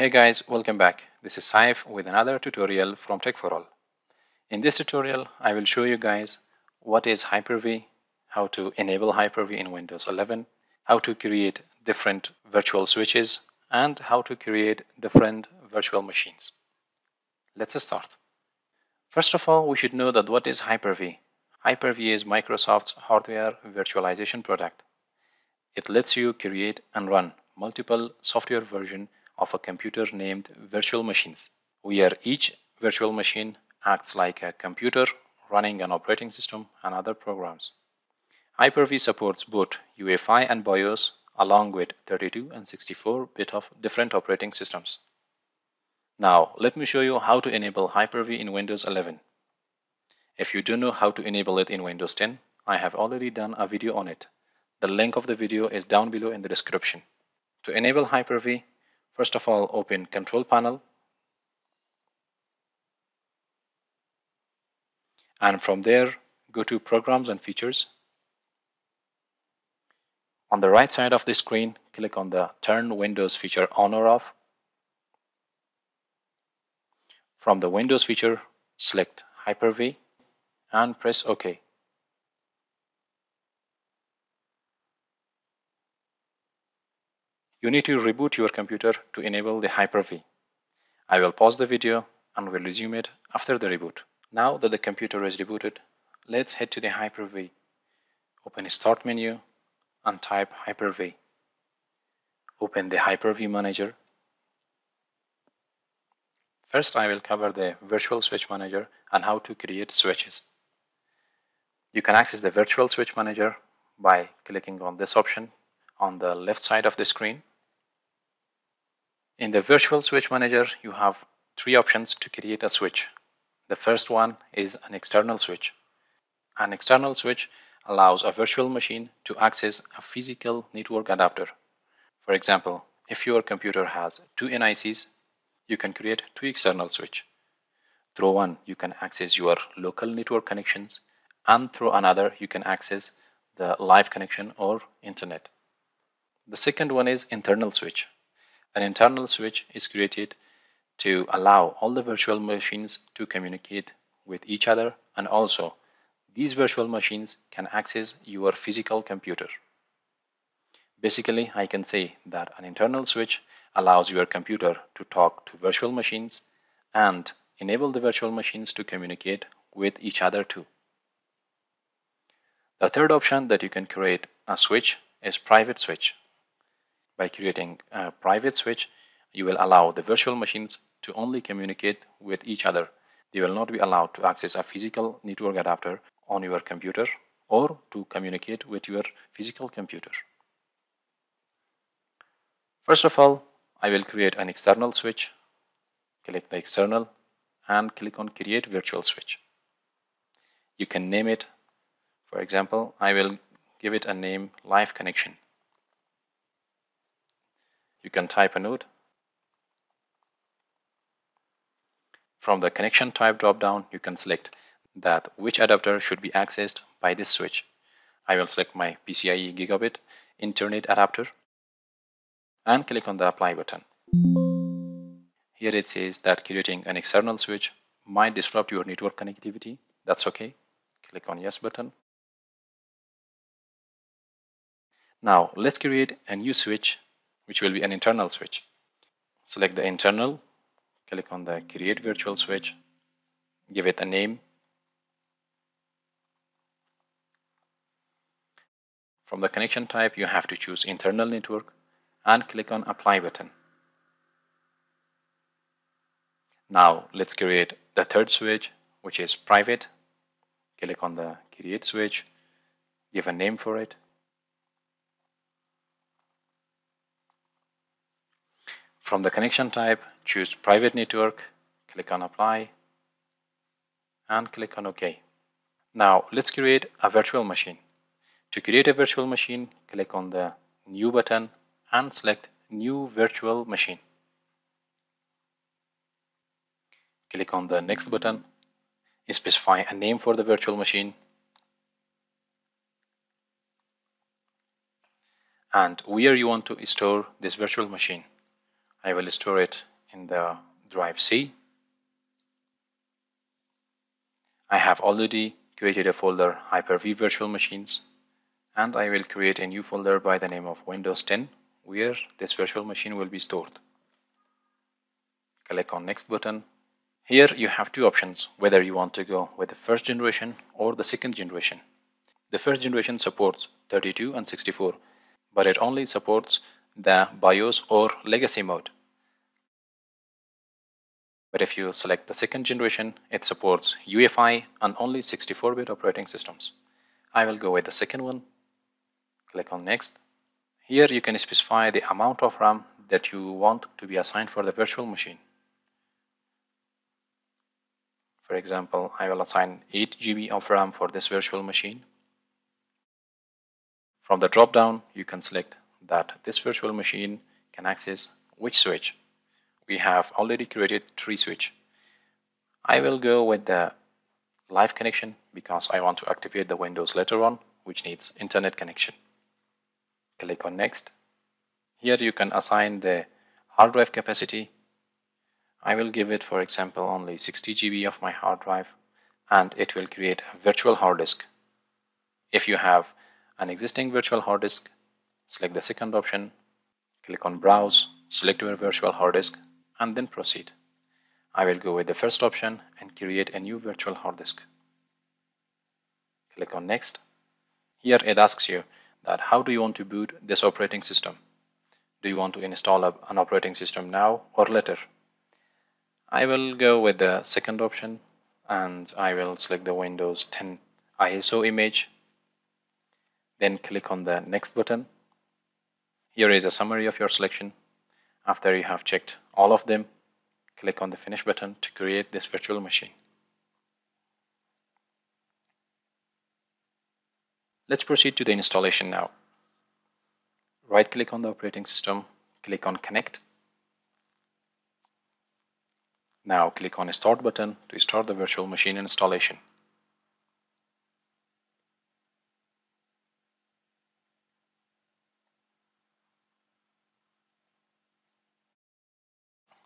Hey guys, welcome back. This is Saif with another tutorial from Tech for All. In this tutorial, I will show you guys what is Hyper-V, how to enable Hyper-V in Windows 11, how to create different virtual switches, and how to create different virtual machines. Let's start. First of all, we should know that what is Hyper-V. Hyper-V is Microsoft's hardware virtualization product. It lets you create and run multiple software versions of a computer named virtual machines, where each virtual machine acts like a computer running an operating system and other programs. Hyper-V supports both UEFI and BIOS along with 32 and 64 bit of different operating systems. Now, let me show you how to enable Hyper-V in Windows 11. If you don't know how to enable it in Windows 10, I have already done a video on it. The link of the video is down below in the description. To enable Hyper-V, First of all, open Control Panel. And from there, go to Programs and Features. On the right side of the screen, click on the Turn Windows feature on or off. From the Windows feature, select Hyper-V and press OK. You need to reboot your computer to enable the Hyper-V. I will pause the video and will resume it after the reboot. Now that the computer is rebooted, let's head to the Hyper-V. Open Start menu and type Hyper-V. Open the Hyper-V Manager. First, I will cover the Virtual Switch Manager and how to create switches. You can access the Virtual Switch Manager by clicking on this option on the left side of the screen in the Virtual Switch Manager, you have three options to create a switch. The first one is an external switch. An external switch allows a virtual machine to access a physical network adapter. For example, if your computer has two NICs, you can create two external switch. Through one, you can access your local network connections, and through another, you can access the live connection or internet. The second one is internal switch. An internal switch is created to allow all the virtual machines to communicate with each other and also these virtual machines can access your physical computer. Basically, I can say that an internal switch allows your computer to talk to virtual machines and enable the virtual machines to communicate with each other too. The third option that you can create a switch is private switch. By creating a private switch, you will allow the virtual machines to only communicate with each other. They will not be allowed to access a physical network adapter on your computer or to communicate with your physical computer. First of all, I will create an external switch. Click the external and click on create virtual switch. You can name it. For example, I will give it a name live connection you can type a node. From the connection type dropdown, you can select that which adapter should be accessed by this switch. I will select my PCIe gigabit internet adapter and click on the apply button. Here it says that creating an external switch might disrupt your network connectivity. That's okay. Click on yes button. Now let's create a new switch which will be an internal switch. Select the internal, click on the create virtual switch, give it a name. From the connection type, you have to choose internal network and click on apply button. Now let's create the third switch, which is private. Click on the create switch, give a name for it. From the connection type, choose private network, click on apply, and click on OK. Now let's create a virtual machine. To create a virtual machine, click on the new button and select new virtual machine. Click on the next button, specify a name for the virtual machine, and where you want to store this virtual machine. I will store it in the drive C. I have already created a folder Hyper-V Virtual Machines and I will create a new folder by the name of Windows 10 where this virtual machine will be stored. Click on next button. Here you have two options whether you want to go with the first generation or the second generation. The first generation supports 32 and 64 but it only supports the BIOS or legacy mode. But if you select the second generation, it supports UEFI and only 64-bit operating systems. I will go with the second one. Click on next. Here you can specify the amount of RAM that you want to be assigned for the virtual machine. For example, I will assign 8 GB of RAM for this virtual machine. From the drop-down, you can select that this virtual machine can access which switch we have already created three switch. I will go with the live connection because I want to activate the Windows later on which needs internet connection. Click on next. Here you can assign the hard drive capacity. I will give it for example only 60 GB of my hard drive and it will create a virtual hard disk. If you have an existing virtual hard disk, select the second option, click on browse, select your virtual hard disk and then proceed. I will go with the first option and create a new virtual hard disk. Click on next. Here it asks you that how do you want to boot this operating system? Do you want to install an operating system now or later? I will go with the second option and I will select the Windows 10 ISO image. Then click on the next button. Here is a summary of your selection. After you have checked all of them, click on the finish button to create this virtual machine. Let's proceed to the installation now. Right click on the operating system, click on connect. Now click on start button to start the virtual machine installation.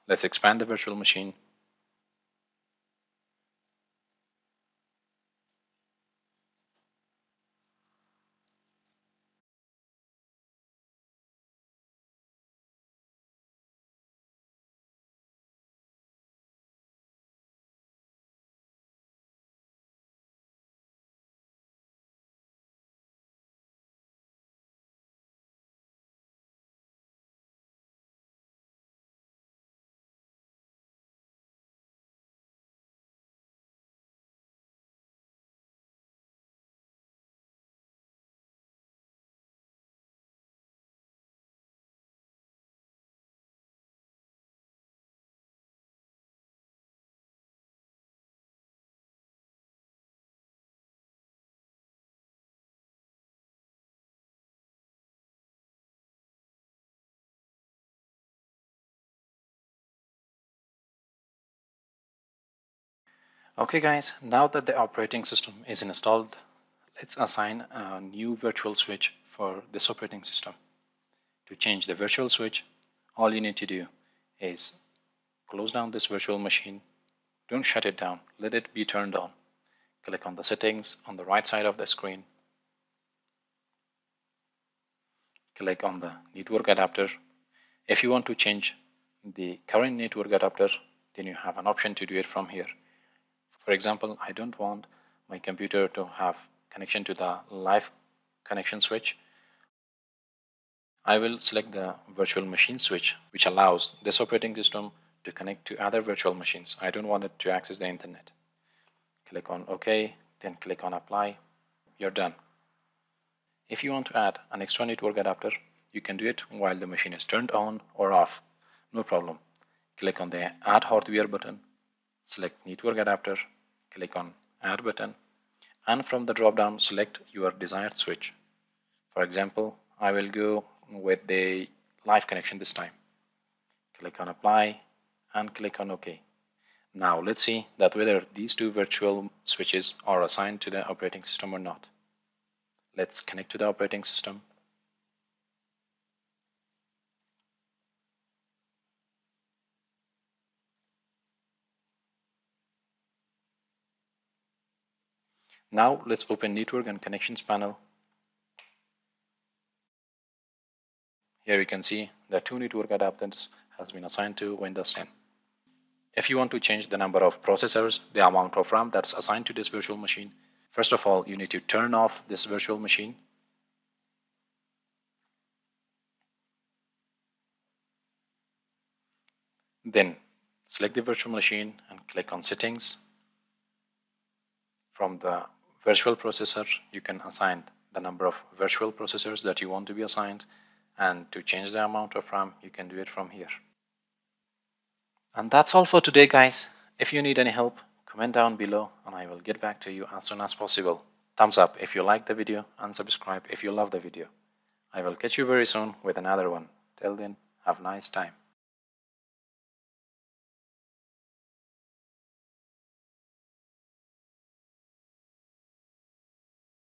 Let's expand the virtual machine. Okay guys, now that the operating system is installed, let's assign a new virtual switch for this operating system. To change the virtual switch, all you need to do is close down this virtual machine. Don't shut it down, let it be turned on. Click on the settings on the right side of the screen. Click on the network adapter. If you want to change the current network adapter, then you have an option to do it from here. For example, I don't want my computer to have connection to the live connection switch. I will select the virtual machine switch, which allows this operating system to connect to other virtual machines. I don't want it to access the internet. Click on OK, then click on Apply. You're done. If you want to add an extra network adapter, you can do it while the machine is turned on or off. No problem. Click on the Add Hardware button, select Network Adapter, click on add button and from the drop down select your desired switch. For example I will go with the live connection this time. Click on apply and click on OK. Now let's see that whether these two virtual switches are assigned to the operating system or not. Let's connect to the operating system Now let's open Network and Connections panel. Here you can see that two network adapters has been assigned to Windows 10. If you want to change the number of processors, the amount of RAM that's assigned to this virtual machine, first of all, you need to turn off this virtual machine. Then select the virtual machine and click on settings. From the virtual processor, you can assign the number of virtual processors that you want to be assigned and to change the amount of RAM, you can do it from here. And that's all for today guys. If you need any help, comment down below and I will get back to you as soon as possible. Thumbs up if you like the video and subscribe if you love the video. I will catch you very soon with another one. Till then, have a nice time.